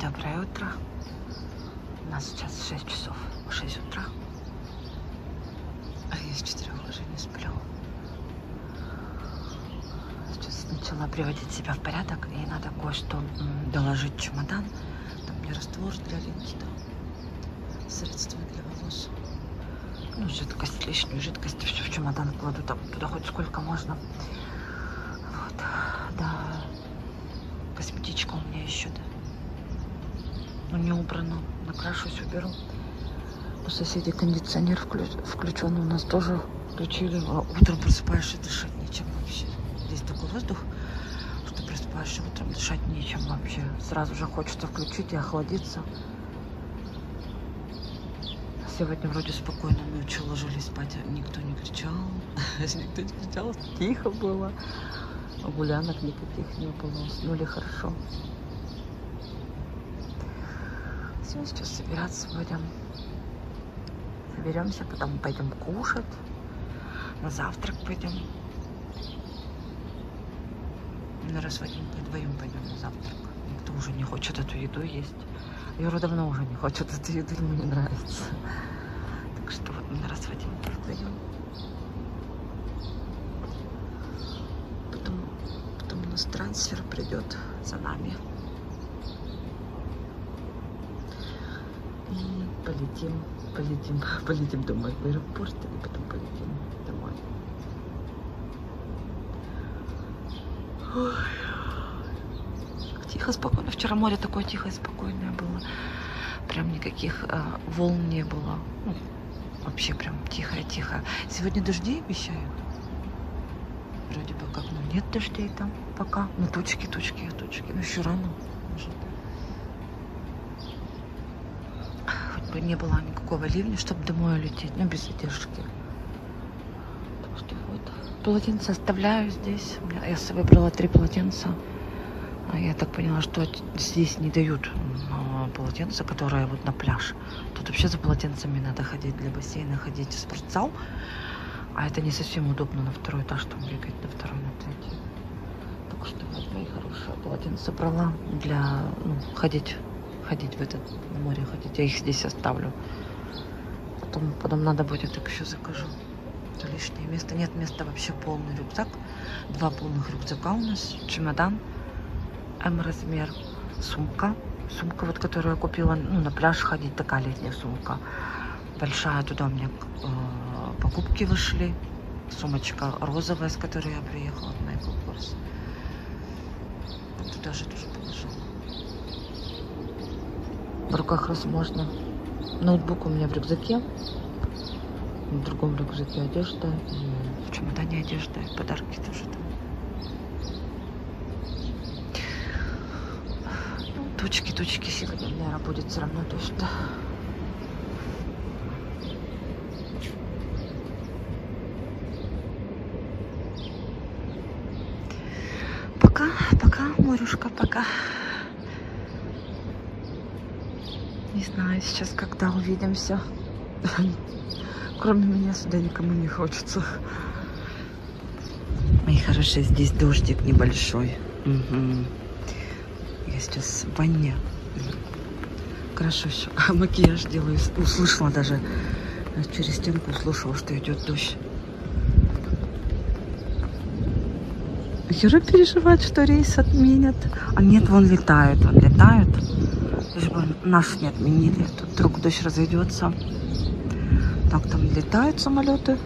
Доброе утро. У нас сейчас 6 часов, 6 утра. А я с 4 уже не сплю. Сейчас начала приводить себя в порядок, и надо кое-что доложить чемодан. Там мне раствор для линзы, средства для волос. Ну, жидкость, лишнюю жидкость, все в чемодан кладу, там туда хоть сколько можно. Вот, да. Косметичка у меня еще, да. Но не убрано. Накрашусь, уберу. У соседей кондиционер включ... включен. У нас тоже включили. А утром просыпаешься, дышать нечем вообще. Здесь такой воздух, что просыпаешься утром, дышать нечем вообще. Сразу же хочется включить и охладиться. Сегодня вроде спокойно ночью ложились спать, а никто не кричал. Никто не кричал, тихо было. Гулянок никаких не было, уснули хорошо. Все, сейчас собираться будем. Соберемся, потом пойдем кушать. На завтрак пойдем. На раз Вадим вдвоем пойдем на завтрак. Никто уже не хочет эту еду есть. Юра давно уже не хочет эту еду, ему не нравится. Так что вот мы раз Вадим вдвоем. Потом, потом у нас трансфер придет за нами. И полетим, полетим, полетим домой в аэропорт, и потом полетим домой. Ой. Тихо, спокойно. Вчера море такое тихое, спокойное было. Прям никаких э, волн не было. Ну, вообще прям тихо-тихо. Сегодня дожди обещают. Вроде бы как, ну нет дождей там пока. Ну тучки, тучки, тучки. Ну еще рано. Может. Хоть бы не было никакого ливня, чтобы домой лететь, но без задержки. Так что вот. Полотенце оставляю здесь. Я с собой брала три полотенца. А я так поняла, что здесь не дают полотенца, которые вот на пляж. Тут вообще за полотенцами надо ходить для бассейна, ходить в спортзал. А это не совсем удобно на второй этаж там бегать, на второй, на третий. Так что вот мои хорошие полотенца брала для ну, ходить, ходить в этот на море ходить. Я их здесь оставлю. Потом, потом надо будет их еще закажу. Это лишнее место. Нет места вообще полный рюкзак. Два полных рюкзака у нас. Чемодан. М размер. Сумка. Сумка, вот, которую я купила, ну, на пляж ходить, такая летняя сумка. Большая, туда у меня э, покупки вышли. Сумочка розовая, с которой я приехала в Michael Kors. Туда же тоже положила. В руках раз можно. Ноутбук у меня в рюкзаке. В другом рюкзаке одежда. И в чемодане одежда. И подарки тоже там. Тучки, тучки сегодня, наверное, будет все равно дождь. Пока, пока, Морюшка, пока. Не знаю сейчас, когда увидимся. Кроме меня сюда никому не хочется. Мои хорошие, здесь дождик небольшой. Угу. Я сейчас в ванне. Хорошо еще. Макияж делаю. Услышала даже через стенку, услышала, что идет дождь. Юра переживает, что рейс отменят. А нет, вон летают, он летают. Лишь бы наш не отменили. Тут вдруг дождь разойдется. Так, там летают самолеты.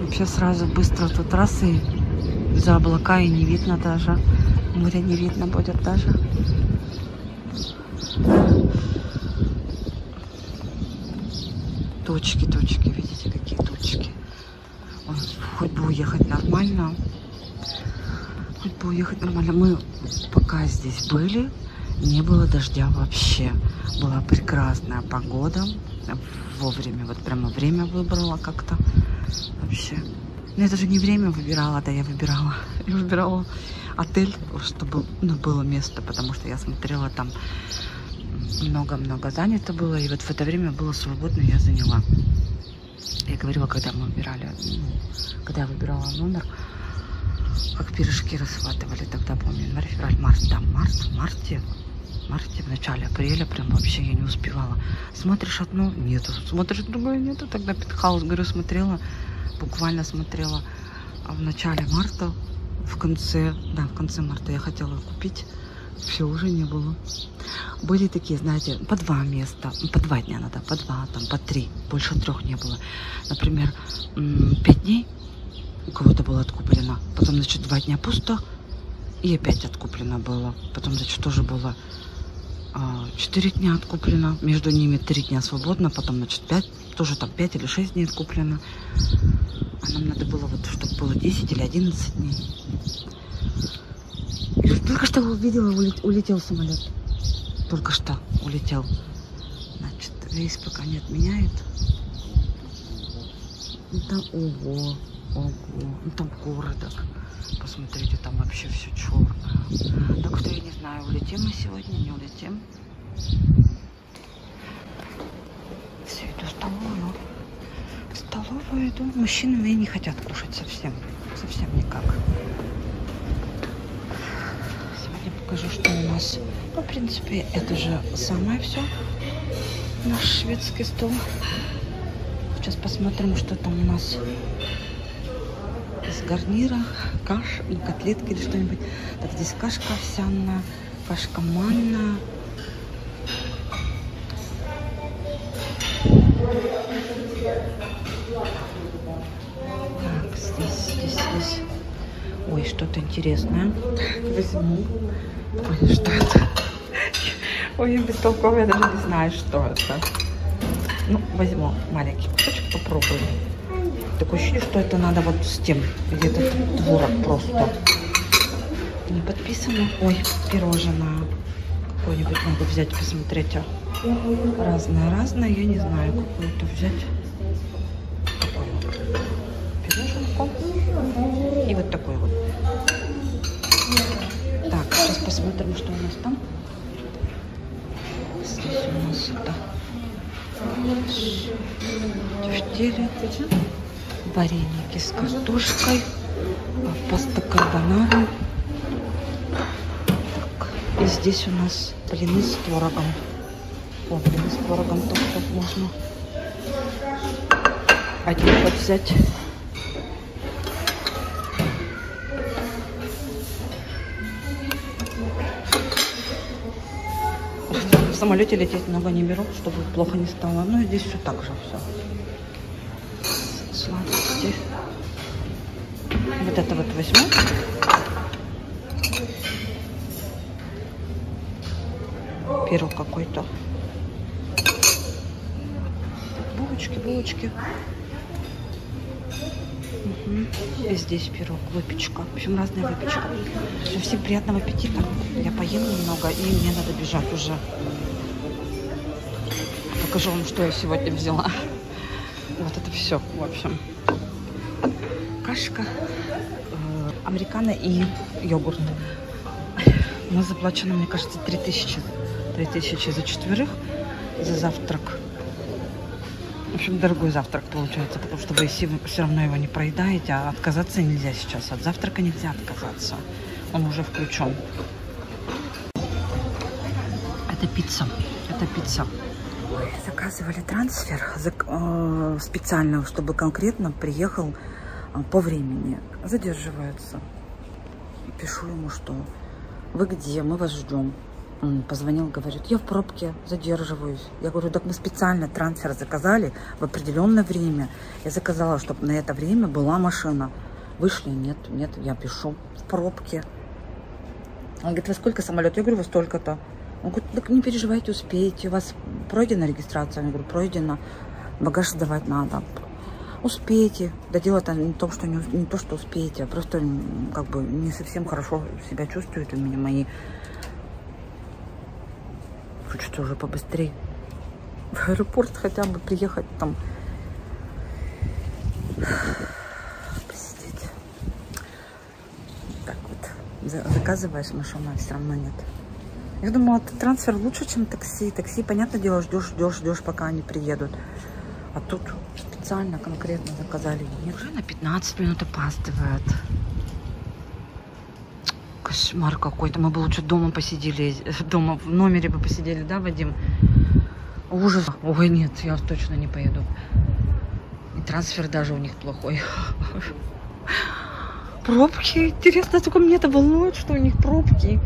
Вообще сразу быстро тут раз и за облака и не видно даже. Моря не видно будет даже. Точки, точки, видите, какие точки. Хоть бы уехать нормально. Хоть бы уехать нормально. Мы пока здесь были, не было дождя вообще. Была прекрасная погода. Вовремя, вот прямо время выбрала как-то. Вообще. Но я даже не время выбирала, да я выбирала. Я выбирала отель, чтобы ну, было место, потому что я смотрела там много-много занято было, и вот в это время было свободно, я заняла. Я говорила, когда мы выбирали, ну, когда я выбирала номер, как пирожки расхватывали тогда, помню, январь, февраль, март, да, март, марте, марте, в начале апреля прям вообще я не успевала. Смотришь одну, нету, смотришь другое, нету. Тогда Петхаус, говорю, смотрела, буквально смотрела а в начале марта, в конце, да, в конце марта я хотела купить, все уже не было. Были такие, знаете, по два места, по два дня надо, по два, там, по три, больше трех не было. Например, пять дней у кого-то было откуплено, потом, значит, два дня пусто, и опять откуплено было. Потом, значит, тоже было а, четыре дня откуплено, между ними три дня свободно, потом, значит, пять, тоже там пять или шесть дней откуплено. А нам надо было вот, чтобы было 10 или 11 дней. Только что увидела, улетел самолет. Только что улетел. Значит, рейс пока не отменяет. Там, ого, ого. Ну, там городок. Посмотрите, там вообще все черное. Так что я не знаю, улетим мы сегодня, не улетим. Все, иду в столовую. В столовую иду. Мужчины мои не хотят кушать совсем. Совсем никак. Сегодня покажу, что у нас. Ну, в принципе, это же самое все. Наш шведский стол. Сейчас посмотрим, что там у нас из гарнира, каш, ну, котлетки или что-нибудь. Так, здесь кашка овсяная, кашка манна. Так, здесь, здесь, здесь. Ой, что-то интересное. Возьму. Ой, что это? Ой, бестолковая, я даже не знаю, что это. Ну, возьму маленький кусочек, попробую. Такое ощущение, что это надо вот с тем, где-то творог просто. Не подписано. Ой, пирожное. Какое-нибудь надо взять, посмотреть. Разное-разное, я не знаю, какую-то взять. Пироженку. И вот такой вот. Так, сейчас посмотрим, что у нас там. Здесь у нас это тефтели вареники с картошкой, паста карбонара. Так, и здесь у нас блины с творогом. О, блины с творогом тоже можно. Один вот взять. В самолете лететь много не беру, чтобы плохо не стало. Ну и здесь все так же все. Сладости. Вот это вот возьму. Пирог какой-то. Булочки, булочки. Угу. И здесь пирог, выпечка. В общем, разная выпечка. Все, всем приятного аппетита. Я поем немного, и мне надо бежать уже. Покажу вам, что я сегодня взяла. Вот это все, в общем. Кашка, э, американо и йогурт. Нас заплачено, мне кажется, 3000. 3000 за четверых, за завтрак. В общем, дорогой завтрак получается, потому что вы все равно его не проедаете, а отказаться нельзя сейчас. От завтрака нельзя отказаться. Он уже включен. Это пицца. Это пицца. Заказывали трансфер э, специально, чтобы конкретно приехал по времени. Задерживается. Пишу ему, что вы где, мы вас ждем. Он позвонил, говорит, я в пробке, задерживаюсь. Я говорю, так мы специально трансфер заказали в определенное время. Я заказала, чтобы на это время была машина. Вышли, нет, нет, я пишу, в пробке. Он говорит, во сколько самолет? Я говорю, во столько-то. Он говорит, так не переживайте, успеете. У вас пройдена регистрация? Я говорю, пройдена. Багаж сдавать надо. Успеете. Да дело-то не то, что не, не то, что успеете, а просто как бы не совсем хорошо себя чувствуют у меня мои. Хочется уже побыстрее в аэропорт хотя бы приехать там. Посидеть. Так вот. Заказываешь машину, а все равно нет. Я думала, трансфер лучше, чем такси. Такси, понятное дело, ждешь, ждешь, ждешь, пока они приедут. А тут специально, конкретно заказали. Уже на 15 минут опаздывает. Кошмар какой-то. Мы бы лучше дома посидели, дома в номере бы посидели, да, Вадим? Ужас. Ой, нет, я точно не поеду. И трансфер даже у них плохой. Пробки. Интересно, только мне это волнует, что у них пробки.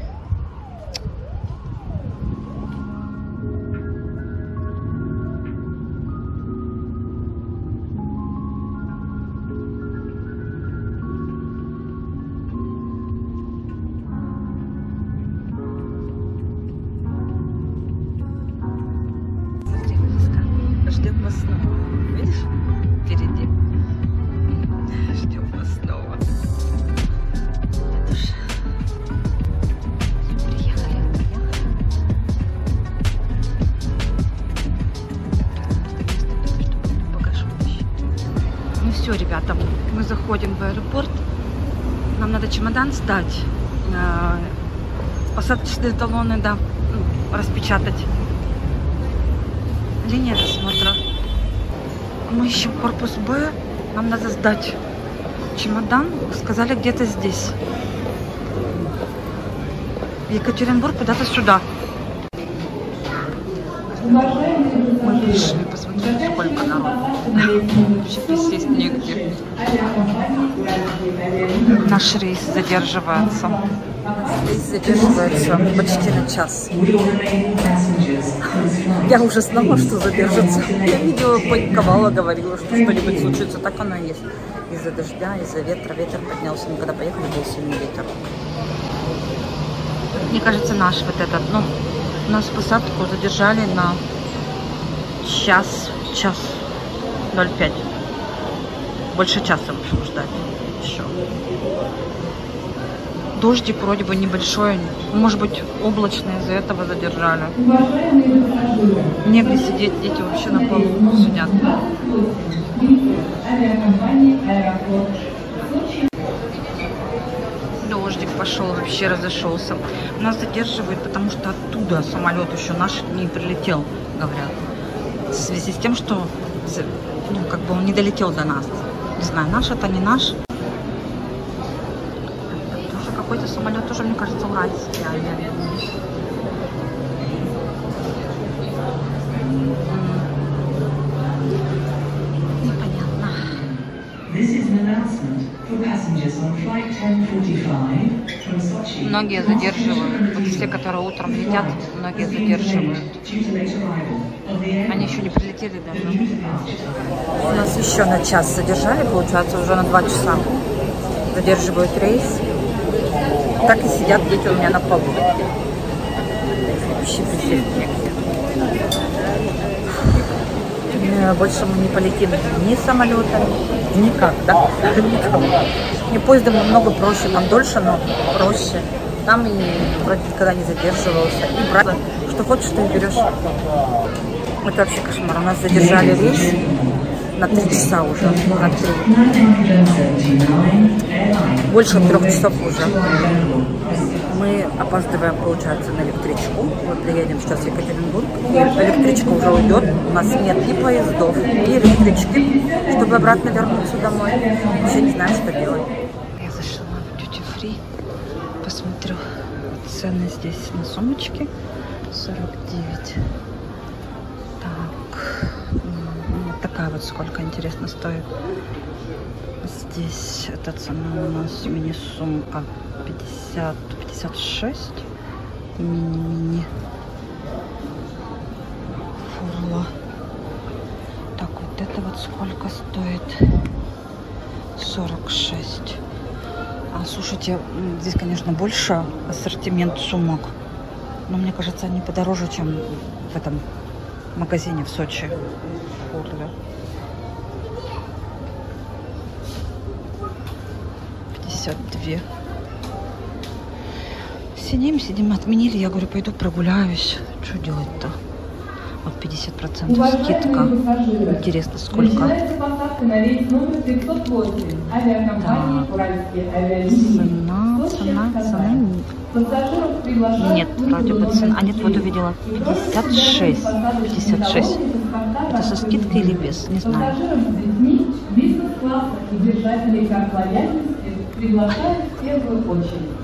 Мы заходим в аэропорт. Нам надо чемодан сдать. э, Посадочные талоны, да, ну, распечатать. Линия досмотра. Мы ищем корпус Б. Нам надо сдать чемодан. Сказали где-то здесь. Екатеринбург куда-то сюда. Мы пришли, сколько народу. Вообще присесть негде. Наш рейс задерживается. Рейс задерживается почти на час. Я уже знала, что задержится. Я видео паниковала, говорила, что что-нибудь случится. Так оно и есть. Из-за дождя, из-за ветра. Ветер поднялся. Мы когда поехали, был сильный ветер. Мне кажется, наш вот этот, ну, нас посадку задержали на час, час 05. Больше часа, общем, ждать еще. Дождик вроде бы небольшой, может быть, облачно из-за этого задержали. Негде сидеть, дети вообще на полу сидят. Дождик пошел, вообще разошелся. Нас задерживают, потому что оттуда самолет еще наш не прилетел, говорят. В связи с тем, что ну, как бы он не долетел до нас. Не знаю, наш это не наш. Тоже какой-то самолет, тоже, мне кажется, уральский. This is an announcement for passengers on flight 1045 from Sochi. Многие задерживают. Вот те, которые утром летят, многие задерживают. Они еще не прилетели даже. Нас еще на час задержали, получается, уже на два часа. Задерживают рейс. Так и сидят дети у меня на полу. Вообще присесть Э, Больше мы не полетим ни самолетами, никак, да? Никак. И поездом намного проще, там дольше, но проще. Там и вроде никогда не задерживался. И брать, что хочешь, ты и берешь. Это вообще кошмар. У нас задержали рейс на три часа уже. На три. 979 airline. Больше трех часов уже. Мы опаздываем, получается, на электричку. Мы приедем сейчас в Екатеринбург. И электричка уже уйдет. У нас нет ни поездов, ни электрички, чтобы обратно вернуться домой. Вообще не знаю, что делать. Я зашла в Duty Free. Посмотрю цены здесь на сумочки. 49. Так. М, Вот такая вот сколько, интересно, стоит. Здесь эта цена у нас мини-сумка 50, 56. Мини-мини. Фурла. Так, вот это вот сколько стоит? 46. А слушайте, здесь, конечно, больше ассортимент сумок. Но мне кажется, они подороже, чем в этом магазине в Сочи. Фурла. 52. Сидим, сидим, отменили. Я говорю, пойду прогуляюсь. Что делать-то? Вот 50% скидка. Интересно, сколько? Начинается посадка на рейс номер 508 авиакомпании Так. «Уральские авиалинии». Цена, цена, Пассажиров приглашают нет, вроде бы цена. А нет, вот увидела 56. 56. Это со скидкой или без? Не знаю. Приглашают в первую очередь.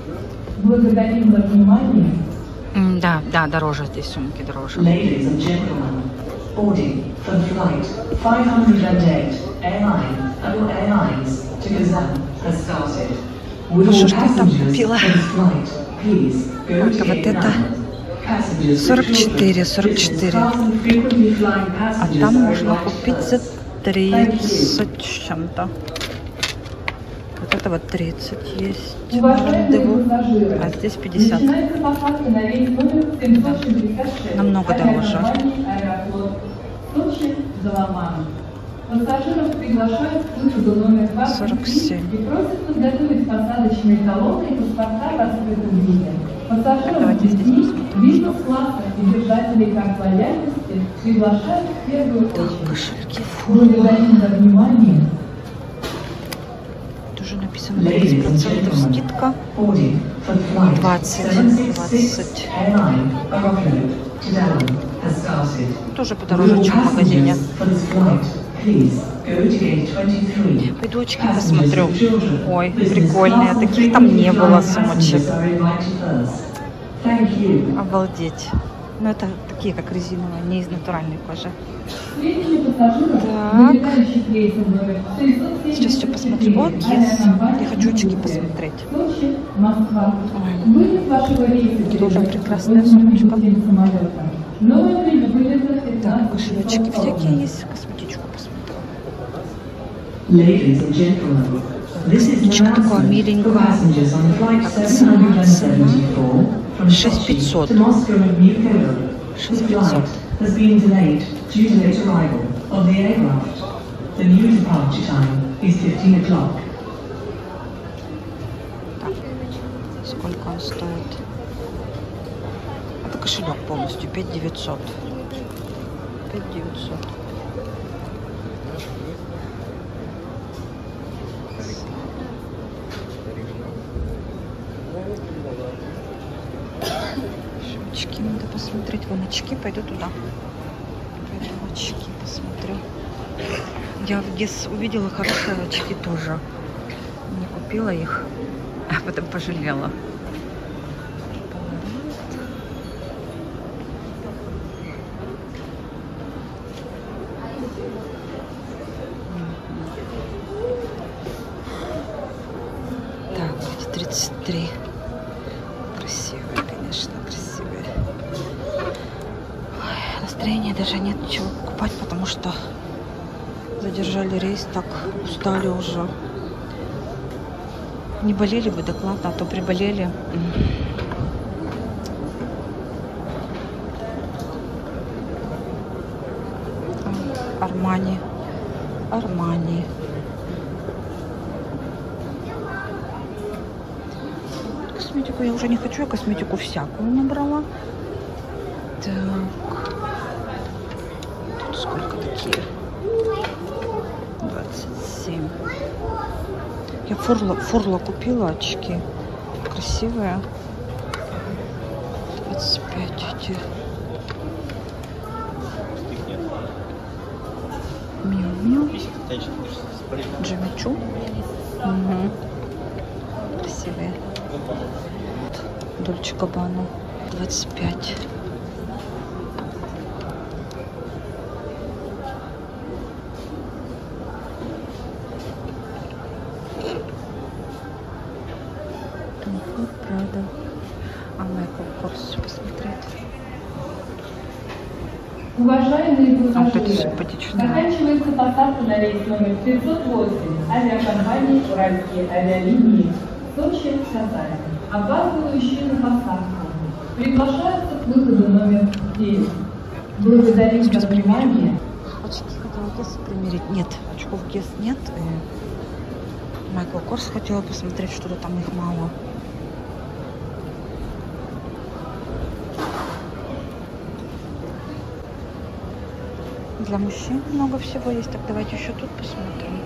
Благодарим за внимание. М, Да, да, дороже здесь сумки, дороже. Ladies and gentlemen, boarding for flight 508 airline Abu Airlines to Kazan has started. Ну, all passengers this flight please go to а with 44, children, 44. business class and frequently flying А там можно купить за first. 30 с чем-то. Это вот 30 есть. А здесь 50. начинается посадка на рейс номер 766. Намного дороже. Сочи, Даламан. Пассажиров приглашают к выходу номер 23 47. и просят подготовить посадочные талоны и паспорта в раскрытом виде. Пассажиров Давайте здесь бизнес-класса и держателей карт лояльности приглашают в первую очередь. Благодарим за внимание. Написано Ladies and 30% gentlemen, скидка. boarding for flight 20, 766 20. airline Aeroflot to Dallas has started. Тоже подороже, чем в магазине. For this flight, please go to gate 23. Пойду очки посмотрю. Ой, прикольные. Таких там не было сумочек. Обалдеть. Ну, это такие, как резиновые, не из натуральной кожи. Так. вылетающих рейсом номер 674 Сейчас все посмотрю. Вот есть. авиакомпании Я хочу очки посмотреть. Ой. Вылет вашего рейса Тоже прекрасная сумочка. самолета. Новое время вылета 15 Так, кошелечки всякие есть. Косметичку посмотрю. Ladies and gentlemen, this is an Ничего такого announcement миленького. for passengers on flight Так, цена, 774 from 6500. Sochi to Moscow and Mukko. This 6500. flight has been delayed due to late arrival of the aircraft. The new departure time is 15 o'clock. Так, сколько он стоит? Это кошелек полностью, 5900. 5900. Очки, пойду туда. Пойду очки посмотрю. Я в Гес увидела хорошие очки тоже. Не купила их, а потом пожалела. Уже. Не болели бы, так ладно, а то приболели. Армани. Армани. Косметику я уже не хочу, я косметику всякую набрала. Так. Тут сколько такие? Я фурла, фурла купила очки. Красивые. 25 эти. Миу-миу. Джимичу. Угу. Красивые. Дольче Габбана. 25. Форд, Прада. А Майкл Корс посмотреть. Уважаемые А, пассажиры, заканчивается посадка на рейс номер 508 авиакомпании «Уральские авиалинии» Сочи, Казань. Опаздывающие на посадку. Приглашаются к выходу номер 9. Благодарим за внимание. Очки хотела Гесс примерить. Нет, очков Гесс нет. Майкл Корс хотела посмотреть, что-то там их мало. Для мужчин много всего есть. Так давайте еще тут посмотрим.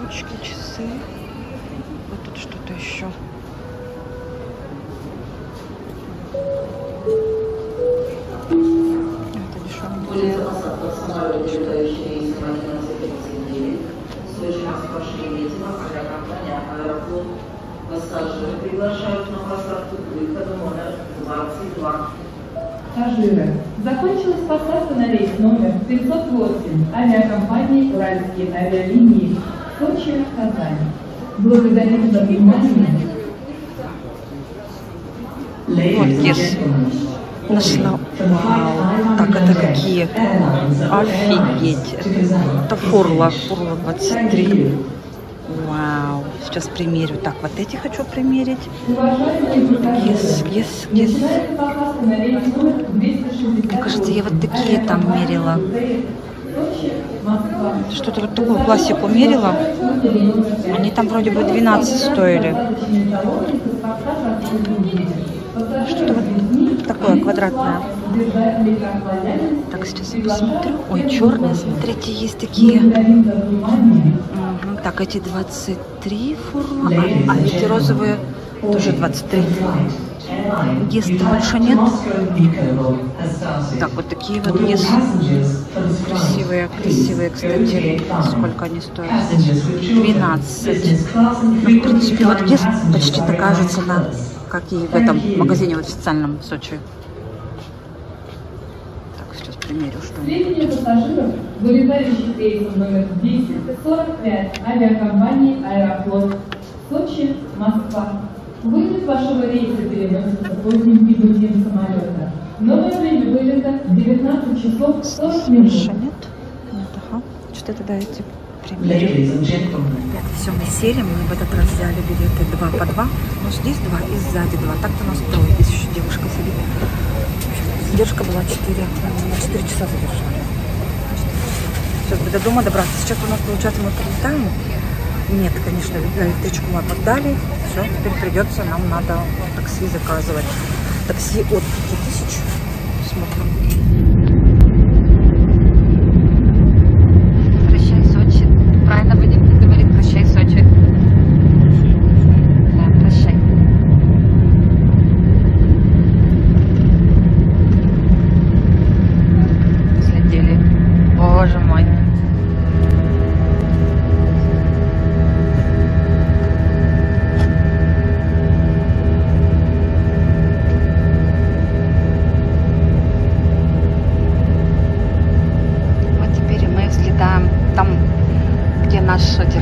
Ручки, часы. Вот тут что-то еще. Это дешевенькое. Будет посадка в самолете, летающий рейсом 1139, Сочи, Москва, Шереметьево, авиакомпания «Аэрофлот». Пассажиры приглашают на посадку к выходу номер 22. Пассажиры. Закончилась посадка на рейс номер 508 авиакомпании «Уральские авиалинии» Сочи, Казань. Благодарим за внимание. Вот, yes. Нашла. Вау. Так, 500 это какие? Офигеть. Это фурла. Фурла Thank 23. Вау. Сейчас примерю. Так, вот эти хочу примерить. Yes, yes, yes. Начинается посадка на рейс номер 260. Мне кажется, я вот такие там мерила. Что-то вот такую классику мерила. Они там вроде бы 12 стоили. Что-то вот такое квадратное. Так, сейчас я посмотрю. Ой, черные, смотрите, есть такие. Мгм. Так, эти 23 фурла, а, а эти розовые тоже 23. Есть больше нет. Так, вот такие вот есть. Красивые, красивые, кстати. Сколько они стоят? 12. Ну, в принципе, вот есть почти такая же цена, как и в этом магазине вот официальном в Сочи. Сейчас примерю Сведения пассажиров, вылетающих рейсом номер 1045 авиакомпании «Аэрофлот» Сочи, Москва. Вылет вашего рейса переносится поздним прибытием самолета. Новое время вылета 19 часов 40 минут. Больше нет? Нет, ага. Что and gentlemen, Ребята, все, мы сели, мы в этот раз взяли билеты два по два. Но здесь два и сзади два. Так-то у нас трое. Здесь еще девушка сидит. Задержка была 4, на 4 часа задержали. Сейчас бы до дома добраться. Сейчас у нас, получается, мы прилетаем. Нет, конечно, на электричку мы опоздали. Все, теперь придется, нам надо такси заказывать. Такси от 5000. Смотрим.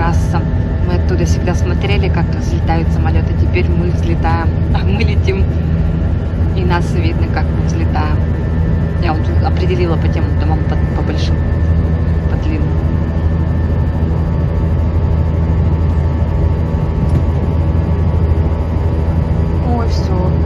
трасса. Мы оттуда всегда смотрели, как взлетают самолеты. Теперь мы взлетаем, а мы летим, и нас видно, как мы взлетаем. Я вот определила по тем домам по, по большим, по длинным. Ой, все.